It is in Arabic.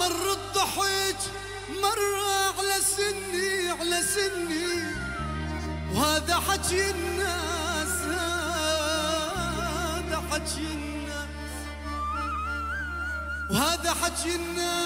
مر الضحك مر على سني على سني. وهذا حكي الناس هذا حكي الناس. وهذا حكي الناس.